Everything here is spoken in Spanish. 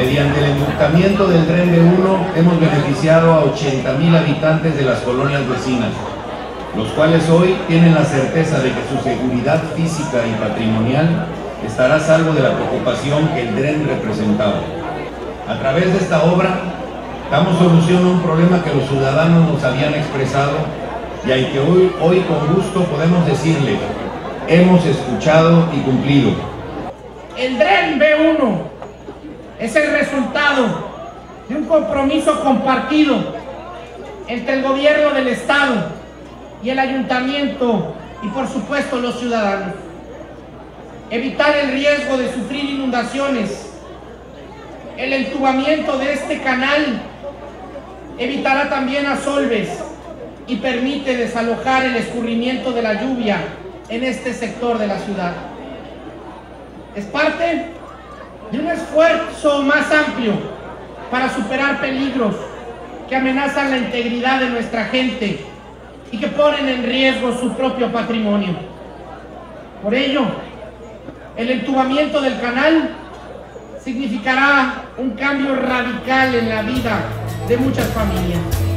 Mediante el enductamiento del tren B1 hemos beneficiado a 80.000 habitantes de las colonias vecinas, los cuales hoy tienen la certeza de que su seguridad física y patrimonial estará a salvo de la preocupación que el tren representaba. A través de esta obra damos solución a un problema que los ciudadanos nos habían expresado y al que hoy, hoy con gusto podemos decirle, hemos escuchado y cumplido. El tren B1 es el resultado de un compromiso compartido entre el gobierno del Estado y el ayuntamiento y por supuesto los ciudadanos. Evitar el riesgo de sufrir inundaciones, el entubamiento de este canal evitará también asolves y permite desalojar el escurrimiento de la lluvia en este sector de la ciudad. Es parte de un esfuerzo más amplio para superar peligros que amenazan la integridad de nuestra gente y que ponen en riesgo su propio patrimonio. Por ello, el entubamiento del canal significará un cambio radical en la vida de muchas familias.